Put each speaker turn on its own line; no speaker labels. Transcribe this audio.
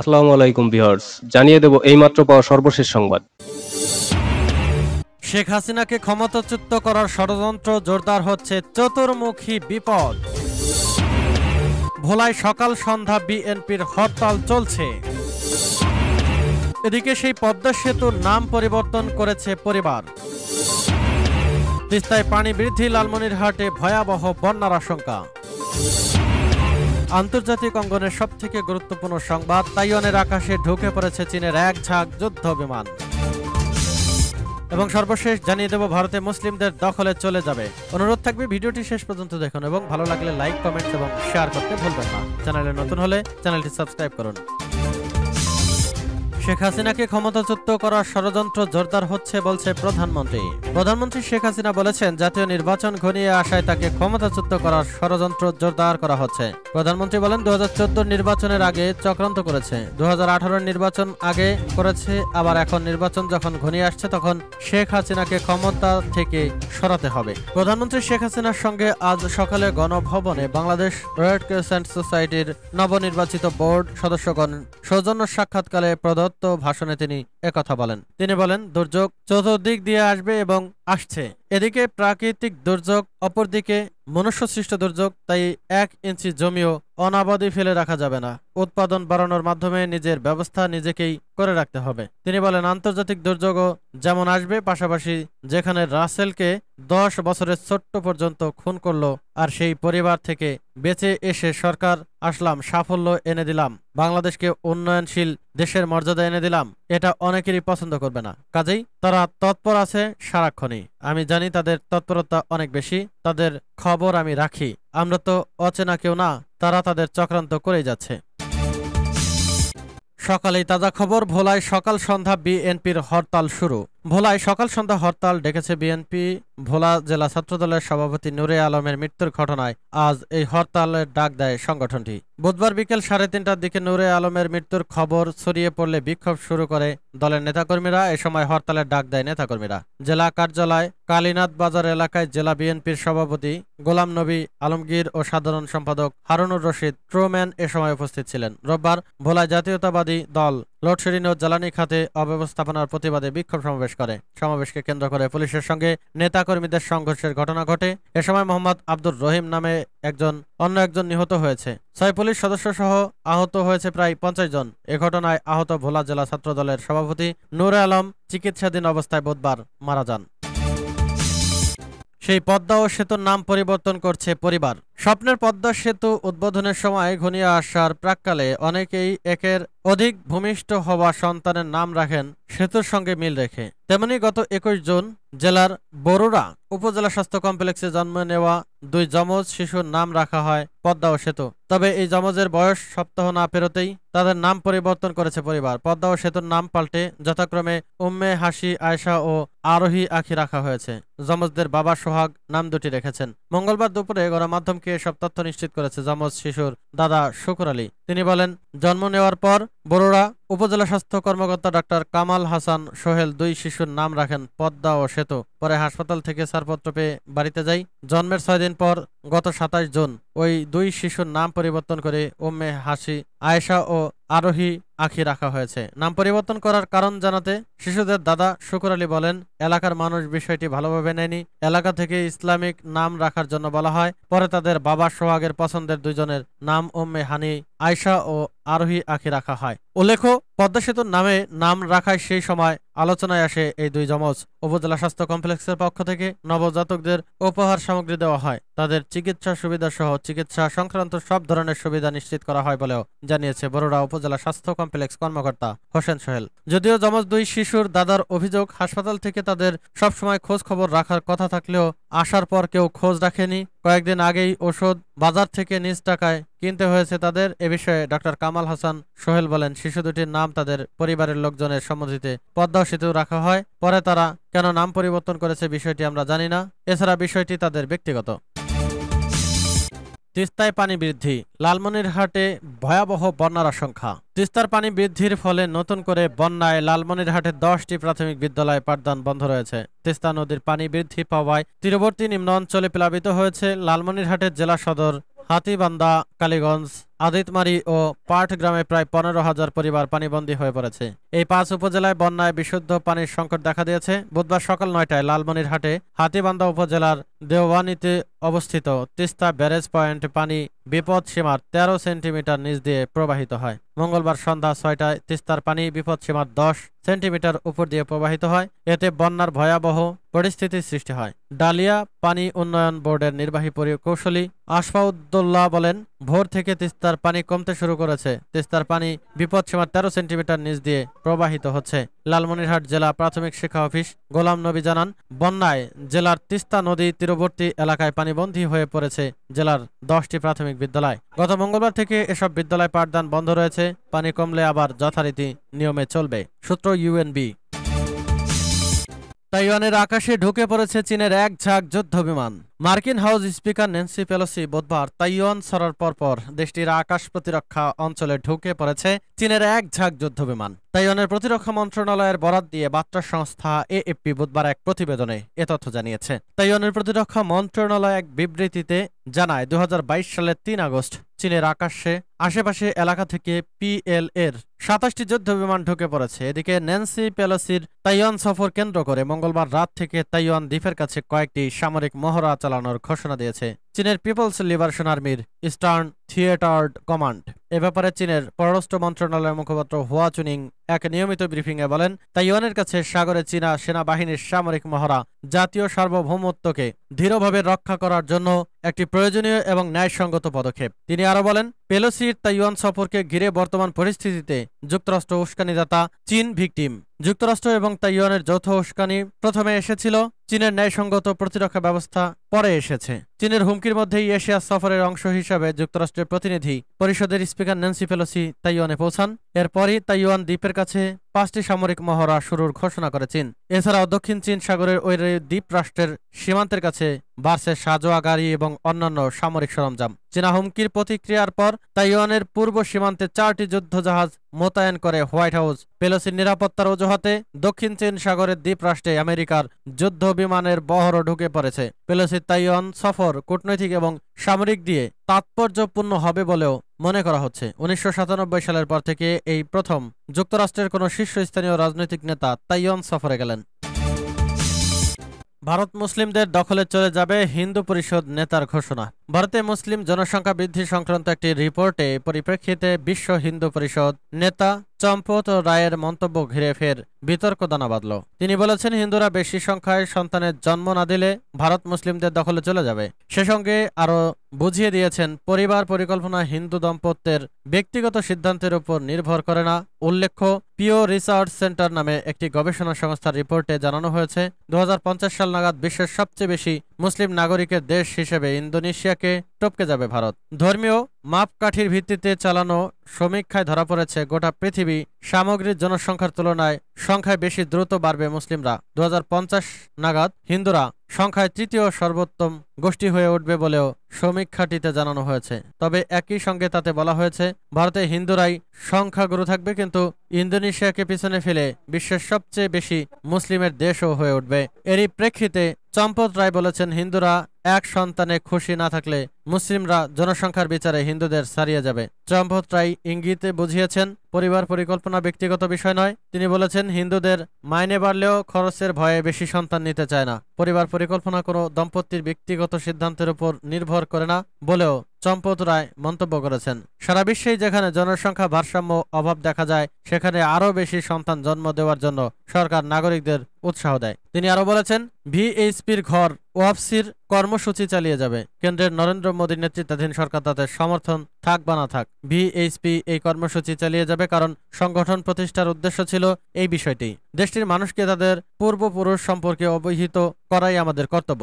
আসসালামু আলাইকুম ভিউয়ার্স, জানিয়ে দেব এইমাত্র পাওয়া সর্বশেষ সংবাদ।
শেখ হাসিনাকে ক্ষমতাচ্যুত করার ষড়যন্ত্র জোরদার হচ্ছে চতুর্মুখী বিপদ। ভোলায় সকাল সন্ধ্যা বিএনপির হরতাল চলছে। এদিকে সেই পদ্মা সেতুর নাম পরিবর্তন করেছে পরিবার। তিস্তায় পানি বৃদ্ধি, লালমনিরহাটে ভয়াবহ বন্যার আশঙ্কা। আন্তর্জাতিক অঙ্গনের সবথেকে গুরুত্বপূর্ণ সংবাদ, তাইওয়ানের আকাশে ঢুকে পড়েছে চীনের এক ঝাঁক যুদ্ধ বিমান। এবং সর্বশেষ জানিয়ে দেব, ভারতে মুসলিমদের দখলে চলে যাবে। অনুরোধ থাকবে, ভিডিওটি শেষ পর্যন্ত দেখুন এবং ভালো লাগলে লাইক, কমেন্ট এবং শেয়ার করতে ভুলবেন না। চ্যানেলে নতুন হলে চ্যানেলটি সাবস্ক্রাইব করুন। শেখ হাসিনাকে ক্ষমতাচ্যুত করার ষড়যন্ত্র জোরদার হচ্ছে বলছে প্রধানমন্ত্রী। প্রধানমন্ত্রী শেখ হাসিনা বলেছেন, জাতীয় নির্বাচন ঘনিয়ে আসায় তাকে ক্ষমতাচ্যুত করার ষড়যন্ত্র জোরদার করা হচ্ছে। প্রধানমন্ত্রী বলেন দু নির্বাচনের আগে চক্রান্ত করেছে। দু নির্বাচন আগে করেছে, আবার এখন নির্বাচন যখন ঘনিয়ে আসছে তখন শেখ হাসিনাকে ক্ষমতা থেকে সরাতে হবে। প্রধানমন্ত্রী শেখ হাসিনার সঙ্গে আজ সকালে গণভবনে বাংলাদেশ রেড ক্রিসেন্ট সোসাইটির নবনির্বাচিত বোর্ড সদস্যগণ সৌজন্য সাক্ষাৎকালে প্রদত্ত ভাষণে তিনি একথা বলেন। তিনি বলেন দুর্যোগ চতুর্দিক দিয়ে আসবে এবং আসছে। এদিকে প্রাকৃতিক দুর্যোগ, অপরদিকে মনুষ্যসৃষ্ট দুর্যোগ, তাই এক ইঞ্চি জমিও অনাবাদি ফেলে রাখা যাবে না। উৎপাদন বাড়ানোর মাধ্যমে নিজের ব্যবস্থা নিজেকেই করে রাখতে হবে। তিনি বলেন, আন্তর্জাতিক দুর্যোগও যেমন আসবে, পাশাপাশি যেখানে রাসেলকে দশ বছরের ছোট্ট পর্যন্ত খুন করল আর সেই পরিবার থেকে বেঁচে এসে সরকার আসলাম, সাফল্য এনে দিলাম, বাংলাদেশকে উন্নয়নশীল দেশের মর্যাদা এনে দিলাম, এটা অনেকেরই পছন্দ করবে না। কাজেই তারা তৎপর আছে সারাক্ষণই। আমি জানি তাদের তৎপরতা অনেক বেশি। তাদের খবর আমি রাখি। আমরা তো অচেনা কেউ না, তারা তাদের চক্রান্ত করে যাচ্ছে। সকালেই তাজা খবর, ভোলায় সকাল সন্ধ্যা বিএনপির হরতাল শুরু। ভোলায় সকাল সন্ধ্যা হরতাল ডেকেছে বিএনপি। ভোলা জেলা ছাত্রদলের সভাপতি নুরে আলমের মৃত্যুর ঘটনায় আজ এই হরতালের ডাক দেয় সংগঠনটি। বুধবার বিকেল সাড়ে তিনটার দিকে নুরে আলমের মৃত্যুর খবর ছড়িয়ে পড়লে বিক্ষোভ শুরু করে দলের নেতাকর্মীরা। এ সময় হরতালের ডাক দেয় নেতাকর্মীরা। জেলা কার্যালয়, কালীনাথ বাজার এলাকায় জেলা বিএনপির সভাপতি গোলাম নবী আলমগীর ও সাধারণ সম্পাদক হারুনুর রশিদ, ট্রোম্যান এ সময় উপস্থিত ছিলেন। রোববার ভোলায় জাতীয়তাবাদী দল লোডশেডিং ও জ্বালানি খাতে অব্যবস্থাপনার প্রতিবাদে বিক্ষোভ সমাবেশ করে। সমাবেশকে কেন্দ্র করে পুলিশের সঙ্গে নেতাকর্মীদের সংঘর্ষের ঘটনা ঘটে। এ সময় মোহাম্মদ আব্দুর রহিম নামে একজন, অন্য একজন নিহত হয়েছে। ছয় পুলিশ সদস্য সহ আহত হয়েছে প্রায় পঞ্চাশ জন। এ ঘটনায় আহত ভোলা জেলা ছাত্র দলের সভাপতি নূরে আলম চিকিৎসাধীন অবস্থায় বুধবার মারা যান। সেই পদ্মা ও সেতুর নাম পরিবর্তন করছে পরিবার। স্বপ্নের পদ্মা সেতু উদ্বোধনের সময় ঘনিয়ে আসার প্রাককালে অনেকেই একের অধিক ভূমিষ্ঠ হওয়া সন্তানের নাম রাখেন সেতুর সঙ্গে মিল রেখে। তেমনি গত একুশ জুন জেলার বরুড়া উপজেলা স্বাস্থ্য কমপ্লেক্সে জন্ম নেওয়া দুই যমজ শিশুর নাম রাখা হয় পদ্মা ও সেতু। তবে এই যমজের বয়স সপ্তাহ না পেরোতেই তাদের নাম পরিবর্তন করেছে পরিবার। পদ্মা ও সেতুর নাম পাল্টে যথাক্রমে উম্মে হাসি আয়সা ও আরোহী আখি রাখা হয়েছে। যমজদের বাবা সোহাগ নাম দুটি রেখেছেন। মঙ্গলবার দুপুরে গণমাধ্যমকে এসব তথ্য নিশ্চিত করেছে জামজ শিশুর দাদা শুকুর আলী। তিনি বলেন, জন্ম নেওয়ার পর বড়োরা উপজেলা স্বাস্থ্য কর্মকর্তা ডাক্তার কামাল হাসান সোহেল দুই শিশুর নাম রাখেন পদ্মা ও সেতু। পরে হাসপাতাল থেকে ছাড়পত্র পেয়ে বাড়িতে যাই। জন্মের ছয় দিন পর গত সাতাশ জুন ওই দুই শিশুর নাম পরিবর্তন করে উম্মে হাসি, আয়েশা ও আরোহী আখি রাখা হয়েছে। নাম পরিবর্তন করার কারণ জানাতে শিশুদের দাদা শুকুর আলী বলেন, এলাকার মানুষ বিষয়টি ভালোভাবে নেয়নি। এলাকা থেকে ইসলামিক নাম রাখার জন্য বলা হয়। পরে তাদের বাবা সোহাগের পছন্দের দুজনের নাম উম্মে হানি, আয়শা ও আরোহী আঁকে রাখা হয়। উল্লেখ্য পদ্মা সেতুর নামে নাম রাখায় সেই সময় আলোচনায় আসে এই দুই যমজ উপজেলা স্বাস্থ্য কমপ্লেক্সের পক্ষ থেকে নবজাতকদের উপহার সামগ্রী দেওয়া হয়। তাদের চিকিৎসা সুবিধা সহ চিকিৎসা সংক্রান্ত সব ধরনের সুবিধা নিশ্চিত করা হয় বলেও জানিয়েছে বরোড়া উপজেলা স্বাস্থ্য কমপ্লেক্স কর্মকর্তা হোসেন সোহেল। যদিও যমজ দুই শিশুর দাদার অভিযোগ, হাসপাতাল থেকে তাদের সবসময় খোঁজ খবর রাখার কথা থাকলেও আসার পর কেউ খোঁজ রাখেনি। কয়েকদিন আগেই ওষুধ বাজার থেকে নিজ টাকায় কিনতে হয়েছে তাদের। এ বিষয়ে ডক্টর কামাল হাসান সোহেল বলেন, শিশু দুটির নাম তাদের পরিবারের লোকজনের সম্মতিতে পদ্মা সেতু রাখা হয়। পরে তারা কেন নাম পরিবর্তন করেছে বিষয়টি আমরা জানি না। এছাড়া বিষয়টি তাদের ব্যক্তিগত। তিস্তায় পানি বৃদ্ধি। লালমনিরহাটে ভয়াবহ বন্যার আশঙ্কা। তিস্তার পানি বৃদ্ধির ফলে নতুন করে বন্যায় লালমনিরহাটের দশটি প্রাথমিক বিদ্যালয় পাঠদান বন্ধ রয়েছে। তিস্তা নদীর পানি বৃদ্ধি পাওয়ায় তীরবর্তী নিম্ন অঞ্চলে প্লাবিত হয়েছে লালমনিরহাটের জেলা সদর হাতিবান্দা কালীগঞ্জ। আদিতমারি ও পাট গ্রামে প্রায় পনেরো হাজার পরিবার পানিবন্দী হয়ে পড়েছে। এই পাঁচ উপজেলায় বন্যায় বিশুদ্ধ পানির সংকট দেখা দিয়েছে। বুধবার সকাল নয়টায় লালমনিরহাটে হাতিবান্ধা উপজেলার দেওয়ানিতে অবস্থিত তিস্তা ব্যারেজ পয়েন্ট পানি বিপদ সীমার তেরো সেন্টিমিটার নিচ দিয়ে প্রবাহিত হয়। মঙ্গলবার সন্ধ্যা ছয়টায় তিস্তার পানি বিপদ সীমার দশ সেন্টিমিটার উপর দিয়ে প্রবাহিত হয়। এতে বন্যার ভয়াবহ পরিস্থিতির সৃষ্টি হয়। ডালিয়া পানি উন্নয়ন বোর্ডের নির্বাহী পরিকৌশলী আশফাউদ্দোল্লাহ বলেন ভোর থেকে তিস্তার পানি কমতে শুরু করেছে। তিস্তার পানি বিপদ সীমার তেরো সেন্টিমিটার নিচ দিয়ে প্রবাহিত হচ্ছে। লালমনিরহাট জেলা প্রাথমিক শিক্ষা অফিস গোলাম নবী জানান, বন্যায় জেলার তিস্তা নদী তীরবর্তী এলাকায় পানিবন্দী হয়ে পড়েছে জেলার দশটি প্রাথমিক বিদ্যালয়। গত মঙ্গলবার থেকে এসব বিদ্যালয় পাঠদান বন্ধ রয়েছে। পানি কমলে আবার যথারীতি নিয়মে চলবে। সূত্র ইউএনবি। তাইওয়ানের আকাশে ঢুকে পড়েছে চীনের এক ঝাঁক যুদ্ধ বিমান মার্কিন হাউস স্পিকার ন্যান্সি পেলোসি বুধবার তাইওয়ান সরার পরপর দেশটির আকাশ প্রতিরক্ষা অঞ্চলে ঢুকে পড়েছে চীনের এক ঝাঁক যুদ্ধ বিমান তাইওয়ানের প্রতিরক্ষা মন্ত্রণালয়ের বরাত দিয়ে বার্তা সংস্থা এএফপি বুধবার এক প্রতিবেদনে এ তথ্য জানিয়েছে। তাইওয়ানের প্রতিরক্ষা মন্ত্রণালয় এক বিবৃতিতে জানায় দু হাজার বাইশ সালের তিন আগস্ট চীনের আকাশে, আশেপাশে এলাকা থেকে পিএল এর সাতাশটি যুদ্ধ বিমান ঢুকে পড়েছে। এদিকে ন্যান্সি পেলোসির তাইওয়ান সফর কেন্দ্র করে মঙ্গলবার রাত থেকে তাইওয়ান দ্বীপের কাছে কয়েকটি সামরিক মহড়া চালানোর ঘোষণা দিয়েছে। চীনের পিপলস লিবারেশন আর্মির ইস্টার্ন থিয়েটার্ড কমান্ড। এ ব্যাপারে চীনের পররাষ্ট্র মন্ত্রণালয়ের মুখপাত্র হুয়া চুনিং এক নিয়মিত ব্রিফিংয়ে বলেন, তাইওয়ানের কাছে সাগরে চীনা সেনাবাহিনীর সামরিক মহড়া জাতীয় সার্বভৌমত্বকে দৃঢ়ভাবে রক্ষা করার জন্য একটি প্রয়োজনীয় এবং ন্যায়সঙ্গত পদক্ষেপ। তিনি আরও বলেন, পেলোসির তাইওয়ান সফরকে ঘিরে বর্তমান পরিস্থিতিতে যুক্তরাষ্ট্র উস্কানিদাতা চীন ভিকটিম। যুক্তরাষ্ট্র এবং তাইওয়ানের যৌথ উস্কানি প্রথমে এসেছিল, চীনের ন্যায়সঙ্গত প্রতিরক্ষা ব্যবস্থা পরে এসেছে। চীনের হুমকির মধ্যেই এশিয়া সফরের অংশ হিসাবে যুক্তরাষ্ট্রের প্রতিনিধি পরিষদের স্পিকার ন্যান্সি পেলোসি তাইওয়ানে পৌঁছান। এরপরই তাইওয়ান দ্বীপের কাছে পাঁচটি সামরিক মহড়া শুরুর ঘোষণা করে চীন। এছাড়াও দক্ষিণ চীন সাগরের ওই দ্বীপ রাষ্ট্রের সীমান্তের কাছে বাড়ছে সাজোয়া গাড়ি এবং অন্যান্য সামরিক সরঞ্জাম। চীনা হুমকির প্রতিক্রিয়ার পর তাইওয়ানের পূর্ব সীমান্তে চারটি যুদ্ধজাহাজ মোতায়েন করে হোয়াইট হাউস পেলোসির নিরাপত্তার অজুহাতে দক্ষিণ চীন সাগরের দ্বীপ রাষ্ট্রে আমেরিকার যুদ্ধ বিমানের বহরও ঢুকে পড়েছে। পেলোসির তাইওয়ান সফর কূটনৈতিক এবং সামরিক দিয়ে তাৎপর্যপূর্ণ হবে বলেও মনে করা হচ্ছে। উনিশশো সাতানব্বই সালের পর থেকে এই প্রথম যুক্তরাষ্ট্রের কোনো শীর্ষস্থানীয় রাজনৈতিক নেতা তাইওয়ান সফরে গেলেন। ভারত মুসলিমদের দখলে চলে যাবে হিন্দু পরিষদ নেতার ঘোষণা। ভারতে মুসলিম জনসংখ্যা বৃদ্ধি সংক্রান্ত একটি রিপোর্টে পরিপ্রেক্ষিতে বিশ্ব হিন্দু পরিষদ নেতা চম্পত রায়ের মন্তব্য ঘিরে ফের বিতর্ক দানা বাঁধল। তিনি বলেছেন, হিন্দুরা বেশি সংখ্যায় সন্তানের জন্ম না দিলে ভারত মুসলিমদের দখলে চলে যাবে। সে সঙ্গে আরও বুঝিয়ে দিয়েছেন, পরিবার পরিকল্পনা হিন্দু দম্পত্যের ব্যক্তিগত সিদ্ধান্তের উপর নির্ভর করে না। উল্লেখ্য, পিও রিসার্চ সেন্টার নামে একটি গবেষণা সংস্থার রিপোর্টে জানানো হয়েছে, দু হাজার পঞ্চাশ সাল নাগাদ বিশ্বের সবচেয়ে বেশি মুসলিম নাগরিকের দেশ হিসেবে ইন্দোনেশিয়াকে টপকে যাবে ভারত। ধর্মীয় মাপকাঠির ভিত্তিতে চালানো সমীক্ষায় ধরা পড়েছে গোটা পৃথিবী সামগ্রিক জনসংখ্যার তুলনায় সংখ্যায় বেশি দ্রুত বাড়বে মুসলিমরা। দু নাগাদ হিন্দুরা সংখ্যায় তৃতীয় সর্বোত্তম গোষ্ঠী হয়ে উঠবে বলেও সমীক্ষাটিতে জানানো হয়েছে। তবে একই সঙ্গে তাতে বলা হয়েছে, ভারতে হিন্দুরাই সংখ্যাগুরু থাকবে কিন্তু ইন্দোনেশিয়াকে পিছনে ফেলে বিশ্বের সবচেয়ে বেশি মুসলিমের দেশও হয়ে উঠবে। এরই প্রেক্ষিতে চম্পত রায় বলেছেন, হিন্দুরা এক সন্তানে খুশি না থাকলে মুসলিমরা জনসংখ্যার বিচারে হিন্দুদের সারিয়ে যাবে। ট্রাম্প প্রায় ইঙ্গিতে বুঝিয়েছেন, পরিবার পরিকল্পনা ব্যক্তিগত বিষয় নয়। তিনি বলেছেন, হিন্দুদের মাইনে বাড়লেও খরচের ভয়ে বেশি সন্তান নিতে চায় না। পরিবার পরিকল্পনা কোনো দম্পতির ব্যক্তিগত সিদ্ধান্তের উপর নির্ভর করে না বলেও চম্পত রায় মন্তব্য করেছেন। সারা বিশ্বেই যেখানে জনসংখ্যা ভারসাম্য অভাব দেখা যায়, সেখানে আরও বেশি সন্তান জন্ম দেওয়ার জন্য সরকার নাগরিকদের উৎসাহ দেয়। তিনি আরও বলেছেন, ভিএইচপির ঘর ওয়াপসির কর্মসূচি চালিয়ে যাবে। কেন্দ্রের নরেন্দ্র মোদীর নেতৃত্বাধীন সরকার তাদের সমর্থন থাক বা না থাক, ভিএইচপি এই কর্মসূচি চালিয়ে যাবে কারণ সংগঠন প্রতিষ্ঠার উদ্দেশ্য ছিল এই বিষয়টি। দেশটির মানুষকে তাদের পূর্বপুরুষ সম্পর্কে অবহিত করাই আমাদের কর্তব্য।